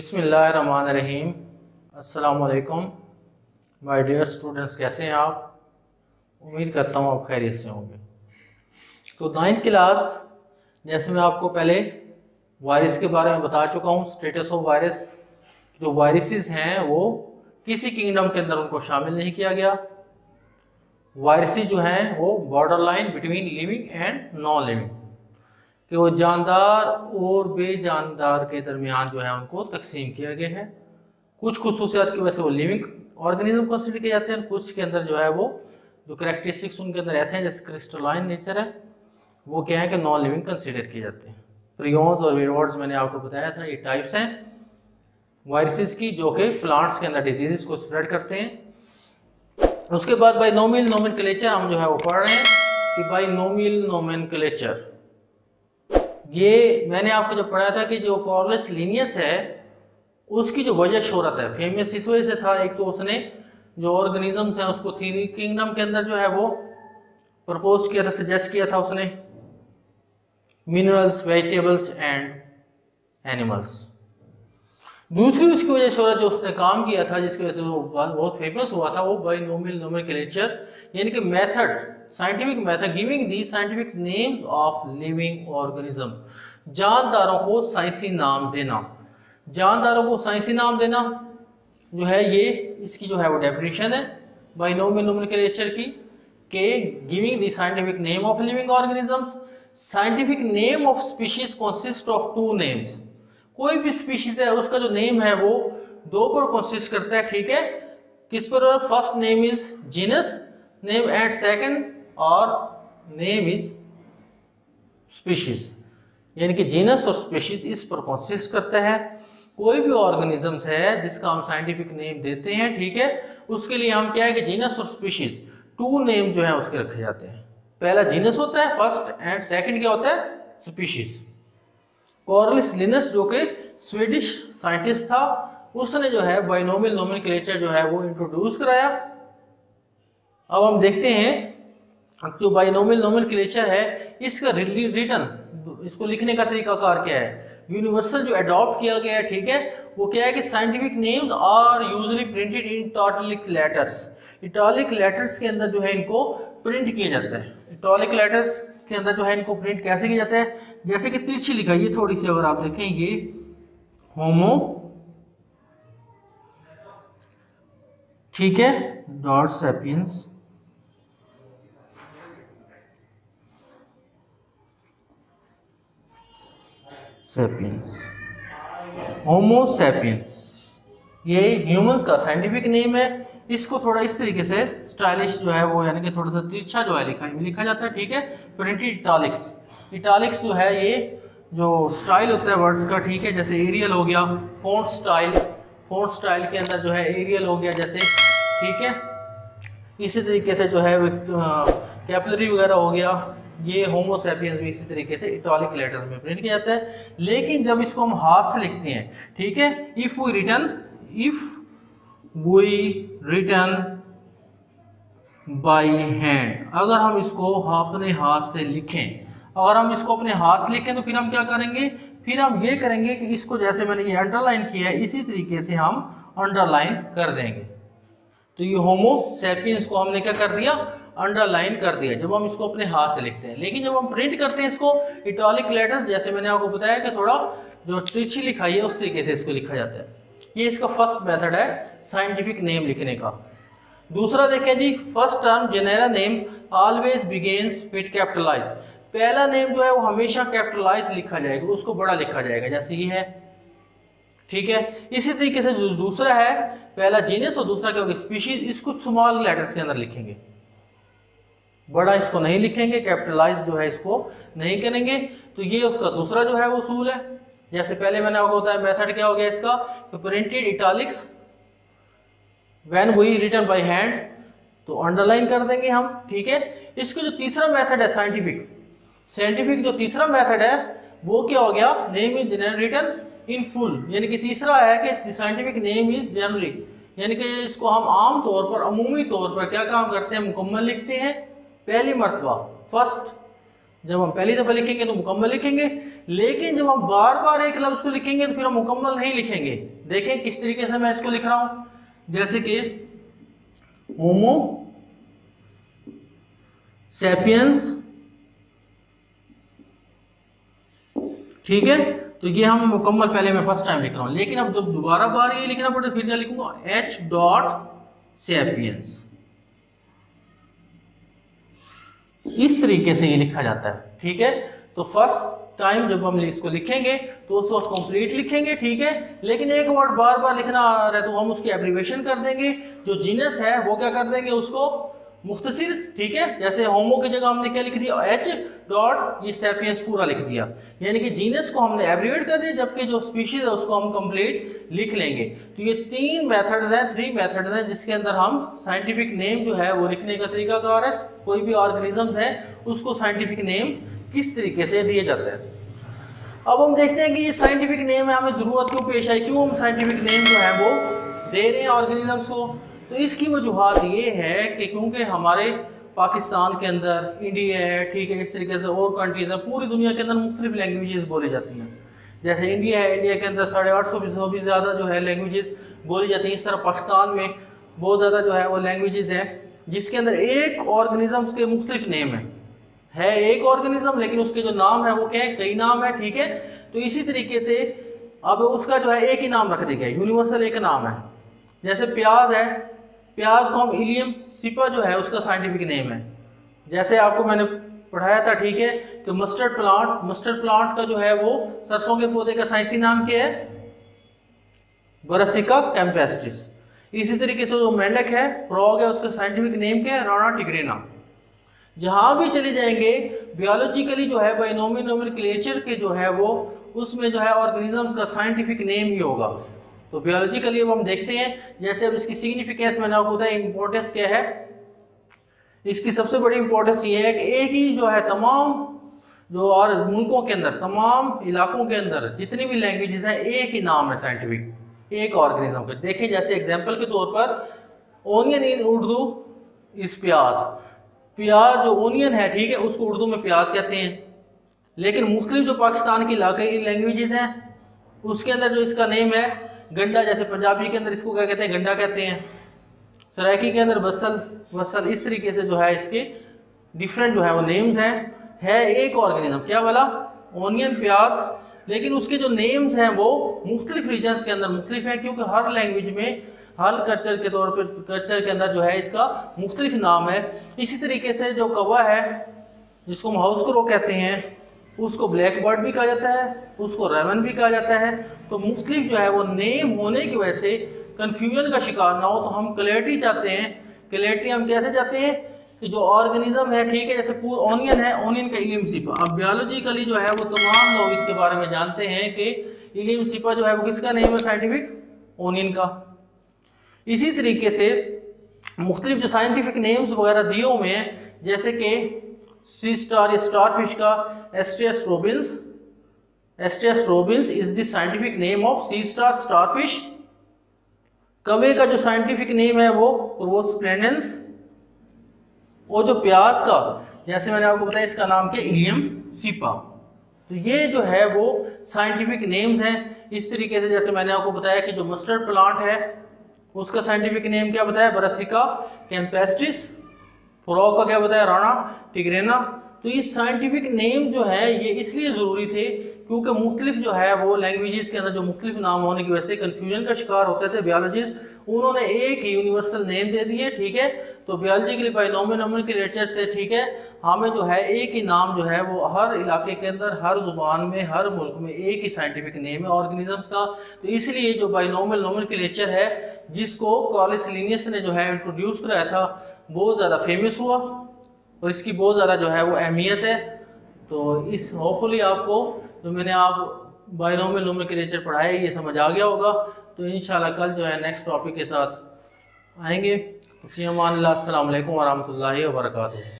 بسم اللہ الرحمن الرحیم۔ السلام علیکم۔ مائی ڈیئر اسٹوڈنٹس کیسے ہیں آپ؟ امید کرتا ہوں آپ خیریت سے ہوں گے۔ تو نائنتھ کلاس، جیسے میں آپ کو پہلے وائرس کے بارے میں بتا چکا ہوں اسٹیٹس آف وائرس جو وائرسز ہیں، وہ کسی کنگڈم کے اندر ان کو شامل نہیں کیا گیا۔ وائرسز جو ہیں، وہ border line between living and non living کہ وہ جاندار اور بے جاندار کے درمیان جو ہے ان کو تقسیم کیا گیا ہے کچھ خصوصیات کی وجہ سے وہ لیونگ آرگنیزم کنسیڈر کیے جاتے ہیں، کچھ کے اندر جو ہے وہ جو کریکٹرسٹکس ان کے اندر ایسے ہیں جیسے کرسٹلائن نیچر ہے، وہ کیا ہے کہ نان لیونگ کنسیڈر کیے جاتے ہیں۔ پریونز اور ویروڈز میں نے آپ کو بتایا تھا، یہ ٹائپس ہیں۔ وائرسز کی جو کہ پلانٹس کے اندر ڈیزیز کو اسپریڈ کرتے ہیں۔ اس کے بعد بائی نومل نومن کلیچر ہم جو ہے وہ پڑھ رہے ہیں کہ بائی نومل نومن کلیچر یہ میں نے آپ کو جب پڑھا تھا کہ جو کارلس لینیس ہے، اس کی جو وجہ شہرت ہے فیمس اس وجہ سے تھا، ایک تو اس نے جو آرگنیزمس ہیں، اس کو تھری کنگڈم کے اندر جو ہے وہ پرپوز کیا تھا سجیسٹ کیا تھا اس نے۔ منرلس ویجیٹیبلس اینڈ اینیملس دوسری اس کی وجہ شہرت جو اس نے کام کیا تھا، جس کی وجہ سے وہ بہت فیمس ہوا تھا، وہ بائی نومل نومل کلیچر یعنی کہ method scientific method giving the scientific names of living organism جانداروں کو سائنسی نام دینا. جانداروں کو سائنسی نام دینا جو ہے یہ اس کی جو ہے وہ ڈیفینیشن ہے بائی نومل نومل کی کہ giving the scientific name of living organisms scientific name of species consist of two names کوئی بھی اسپیشیز ہے اس کا جو نیم ہے وہ دو پر کنسسٹ کرتا ہے، ٹھیک ہے؟ کس پر؟ First name is genus name and second اور نیم از اسپیشیز یعنی کہ جینس اور اسپیشیز اس پر کنسسٹ کرتا ہے کوئی بھی آرگنیزمس ہے جس کا ہم سائنٹیفک نیم دیتے ہیں، ٹھیک ہے؟ اس کے لیے ہم کیا ہے کہ جینس اور اسپیشیز ٹو نیم جو ہیں اس کے رکھے جاتے ہیں. پہلا جینس ہوتا ہے فرسٹ اینڈ سیکنڈ کیا ہوتا ہے؟ اسپیشیز کورلس لینس جو کہ سویڈش سائنٹسٹ تھا، اس نے جو ہے بائنومل نومل کلیچر جو ہے وہ انٹروڈیوس کرایا. اب ہم دیکھتے ہیں جو بائنومل نومل کلیچر ہے، اس کا ریٹن، اس کو لکھنے کا طریقہ کار کیا ہے؟ یونیورسل جو اڈاپٹ کیا گیا ہے، ٹھیک ہے، وہ کیا ہے کہ scientific names are usually printed in italic letters italic letters کے اندر جو ہے، ان کو پرنٹ کیا جاتا ہے اٹالک لیٹرز کے اندر جو ہے، ان کو پرنٹ کیسے کیا جاتا ہے جیسے کہ ترچھی لکھا، یہ تھوڑی سی اگر آپ دیکھیں، یہ ہومو ٹھیک ہے dot sapiens sapiens homo sapiens یہ ہیومنس کا سائنٹیفک نیم ہے اس کو تھوڑا اس طریقے سے سٹائلش جو ہے وہ یعنی کہ تھوڑا سا ترچھا جو ہے لکھا ہے لکھا جاتا ہے ٹھیک ہے پرنٹڈ اٹالکس اٹالکس جو ہے یہ جو سٹائل ہوتا ہے ورڈز کا ٹھیک ہے جیسے ایریل ہو گیا فونٹ سٹائل فونٹ سٹائل کے اندر جو ہے ایریل ہو گیا جیسے ٹھیک ہے اسی طریقے سے جو ہے کیپلری وغیرہ ہو گیا یہ ہومو سیپینز بھی اسی طریقے سے اٹالک لیٹرز میں پرنٹ کیا جاتا ہے۔ لیکن جب اس کو ہم ہاتھ سے لکھتے ہیں، ٹھیک ہے؟ if we written if we written by hand اگر ہم اس کو اپنے ہاتھ سے لکھیں اگر ہم اس کو اپنے ہاتھ سے لکھیں تو پھر ہم کیا کریں گے؟ پھر ہم یہ کریں گے کہ اس کو جیسے میں نے یہ انڈر لائن کیا ہے، اسی طریقے سے ہم انڈر لائن کر دیں گے۔ تو یہ ہومو سیپینز کو ہم نے کیا کر دیا؟ انڈر لائن کر دیا جب ہم اس کو اپنے ہاتھ سے لکھتے ہیں۔ لیکن جب ہم پرنٹ کرتے ہیں اس کو اٹالک لیٹرز جیسے میں نے آپ کو بتایا کہ تھوڑا جو ترچھی لکھائی ہے، اس طریقے سے اس کو لکھا جاتا ہے۔ یہ اس کا فرسٹ میتھڈ ہے سائنٹیفک نیم لکھنے کا۔ دوسرا دیکھیں جی first term genera name always begins with capitalized پہلا نیم جو ہے، وہ ہمیشہ کیپٹلائز لکھا جائے گا، اس کو بڑا لکھا جائے گا۔ جیسے یہ ہے۔ ٹھیک ہے؟ اسی طریقے سے جو دوسرا ہے، پہلا جینس اور دوسرا کیا ہوگا؟ اسپیشیز اس کو اسمال لیٹرز کے اندر لکھیں گے۔ بڑا اس کو نہیں لکھیں گے کیپٹلائز جو ہے اس کو نہیں کریں گے۔ تو یہ اس کا دوسرا جو ہے وہ اصول ہے۔ جیسے پہلے میں نے آپ کو بتایا میتھڈ کیا ہو گیا اس کا۔ Printed italics when we written by hand تو انڈر لائن کر دیں گے ہم، ٹھیک ہے۔ اس کا جو تیسرا میتھڈ ہے سائنٹیفک سائنٹیفک جو تیسرا میتھڈ ہے وہ کیا ہو گیا؟ نیم از جنرل ریٹن ان فل یعنی کہ تیسرا ہے کہ سائنٹیفک نیم از جنرلی یعنی کہ اس کو ہم عام طور پر، عمومی طور پر کیا کام کرتے ہیں؟ مکمل لکھتے ہیں۔ پہلی مرتبہ فرسٹ جب ہم پہلی دفعہ لکھیں گے تو مکمل لکھیں گے، لیکن جب ہم بار بار ایک لفظ کو لکھیں گے تو پھر ہم مکمل نہیں لکھیں گے۔ دیکھیں کس طریقے سے میں اس کو لکھ رہا ہوں۔ جیسے کہ ہومو سیپینس ٹھیک ہے؟ تو یہ ہم مکمل پہلے میں فرسٹ ٹائم لکھ رہا ہوں۔ لیکن اب جب دوبارہ بار یہ لکھنا پڑتا پھر کیا لکھوں گا؟ ایچ ڈاٹ سیپینس اس طریقے سے یہ لکھا جاتا ہے، ٹھیک ہے؟ تو فرسٹ ٹائم جب ہم اس کو لکھیں گے، تو اس وقت کمپلیٹ لکھیں گے، ٹھیک ہے؟ لیکن ایک ورڈ بار بار لکھنا آ رہا ہے، تو ہم اس کی ایبریویشن کر دیں گے۔ جو جینس ہے، وہ کیا کر دیں گے اس کو؟ مختصر، ٹھیک ہے؟ جیسے ہومو کی جگہ ہم نے کیا لکھ دیا؟ ایچ ڈاٹ یہ سیپینس پورا لکھ دیا۔ یعنی کہ جینس کو ہم نے ایبریویٹ کر دیا، جبکہ جو سپیشیز ہے اس کو ہم کمپلیٹ لکھ لیں گے۔ تو یہ تین میتھڈز ہیں تھری میتھڈز ہیں، جس کے اندر ہم سائنٹیفک نیم جو ہے وہ لکھنے کا طریقہ کار ہے۔ کوئی بھی آرگنیزمز ہیں، اس کو سائنٹیفک نیم کس طریقے سے دیے جاتا ہے اب ہم دیکھتے ہیں کہ یہ سائنٹیفک نیم ہے، ہمیں ضرورت کیوں پیش آئی؟ کیوں ہم سائنٹیفک نیم جو ہے وہ دے رہے ہیں آرگنیزمس کو؟ تو اس کی وجوہات یہ ہے کہ کیونکہ ہمارے پاکستان کے اندر انڈیا ہے، ٹھیک ہے، اس طریقے سے اور کنٹریز ہیں، پوری دنیا کے اندر مختلف لینگویجز بولی جاتی ہیں۔ جیسے انڈیا ہے، انڈیا کے اندر ساڑھے آٹھ سو سے بھی زیادہ جو ہے لینگویجز بولی جاتی ہیں۔ اس طرح پاکستان میں بہت زیادہ جو ہے وہ لینگویجز ہیں، جس کے اندر ایک آرگنیزمس کے مختلف نیم ہیں۔ ہے ایک آرگنیزم لیکن اس کے جو نام ہے وہ کیا ہے کئی نام ہے ٹھیک ہے؟ تو اسی طریقے سے اب اس کا جو ہے ایک ہی نام رکھ دیا گیا یونیورسل ایک نام ہے۔ جیسے پیاز ہے پیاز کو ہم ایلیم سپا جو ہے اس کا سائنٹیفک نیم ہے۔ جیسے آپ کو میں نے پڑھایا تھا، ٹھیک ہے، کہ مسٹرڈ پلانٹ مسٹرڈ پلانٹ کا جو ہے وہ سرسوں کے پودے کا سائنسی نام کیا ہے؟ برسیکا کیمپیسٹس۔ اسی طریقے سے جو مینڈک ہے فروغ ہے، اس کا سائنٹیفک نیم کیا ہے؟ رانا ٹگرینا۔ جہاں بھی چلے جائیں گے بیولوجیکلی جو ہے بائی نومی نومل کلیچر کے جو ہے وہ، اس میں جو ہے آرگنیزمس کا سائنٹیفک نیم ہی ہوگا۔ تو بیولوجیکلی اب ہم دیکھتے ہیں، جیسے اب اس کی سگنیفیکینس میں نے آپ کو بتایا امپورٹنس کیا ہے؟ اس کی سب سے بڑی امپورٹنس یہ ہے کہ ایک ہی جو ہے تمام جو اور ملکوں کے اندر، تمام علاقوں کے اندر جتنی بھی لینگویجز ہیں، ایک ہی نام ہے سائنٹیفک ایک آرگنیزم کا دیکھیں جیسے اگزامپل کے طور پر اونین ان اردو اس پیاز پیاز جو اونین ہے، ٹھیک ہے، اس کو اردو میں پیاز کہتے ہیں۔ لیکن مختلف جو پاکستان کی علاقائی لینگویجز ہیں، اس کے اندر جو اس کا نیم ہے گنڈا جیسے پنجابی کے اندر اس کو کیا کہتے ہیں، گنڈا کہتے ہیں۔ سرائکی کے اندر بسل بسل اس طریقے سے جو ہے اس کے ڈیفرنٹ جو ہے وہ نیمز ہیں۔ ہے ایک آرگنیزم کیا والا؟ اونین پیاز۔ لیکن اس کے جو نیمز ہیں وہ مختلف ریجنز کے اندر مختلف ہیں، کیونکہ ہر لینگویج میں، ہر کلچر کے طور پہ کلچر کے اندر جو ہے اس کا مختلف نام ہے۔ اسی طریقے سے جو کوا ہے، جس کو ہم ہاؤس کرو کہتے ہیں اس کو بلیک برڈ بھی کہا جاتا ہے، اس کو ریون بھی کہا جاتا ہے۔ تو مختلف جو ہے وہ نیم ہونے کی وجہ سے کنفیوژن کا شکار نہ ہو۔ تو ہم کلیئرٹی چاہتے ہیں۔ کلیئرٹی ہم کیسے چاہتے ہیں؟ کہ جو آرگنیزم ہے، ٹھیک ہے، جیسے پور اونین ہے اونین کا علم سپا اب بیولوجیکلی جو ہے وہ تمام لوگ اس کے بارے میں جانتے ہیں کہ علم سپا جو ہے وہ کس کا نیم ہے؟ سائنٹیفک اونین کا۔ اسی طریقے سے مختلف جو سائنٹیفک نیمز وغیرہ دیے ہوئے ہیں، جیسے کہ سی سٹار یا سٹار فش کا Asterias rubens Asterias rubens is the scientific name of sea star starfish کوے کا جو سائنٹیفک نیم ہے وہ کروس پلیننس اور جو پیاز کا جیسے میں نے آپ کو بتایا اس کا نام کیا الیم سیپا تو یہ جو ہے وہ سائنٹیفک نیمز ہیں. اس طریقے سے جیسے میں نے آپ کو بتایا کہ جو مسٹرڈ پلانٹ ہے، اس کا سائنٹیفک نیم کیا بتایا؟ برسیکا کیمپیسٹس فروغ کا کیا بتایا، رانا ٹگرینا۔ تو یہ سائنٹیفک نیم جو ہے، یہ اس لیے ضروری تھے کیونکہ مختلف جو ہے وہ لینگویجز کے اندر جو مختلف نام ہونے کی وجہ سے کنفیوژن کا شکار ہوتے تھے بیالوجسٹ انہوں نے ایک یونیورسل نیم دے دیے ٹھیک ہے؟ تو بیالوجی کے لیے بائی نومن نومن کے لیچر سے، ٹھیک ہے؟ ہمیں جو ہے ایک ہی نام جو ہے وہ ہر علاقے کے اندر، ہر زبان میں، ہر ملک میں ایک ہی سائنٹیفک نیم ہے آرگنیزمس کا۔ تو اس لیے جو بائی نومن نومن کے لیچر ہے، جس کو کالس لینیس نے جو ہے انٹروڈیوس کرایا تھا بہت زیادہ فیمس ہوا اور اس کی بہت زیادہ جو ہے وہ اہمیت ہے۔ تو اس ہوپ فلی آپ کو جو میں نے آپ بائنوم نومر پڑھایا یہ سمجھ آ گیا ہوگا۔ تو انشاءاللہ کل جو ہے نیکسٹ ٹاپک کے ساتھ آئیں گے۔ جی فی امان اللہ، السلام علیکم ورحمۃ اللہ وبرکاتہ۔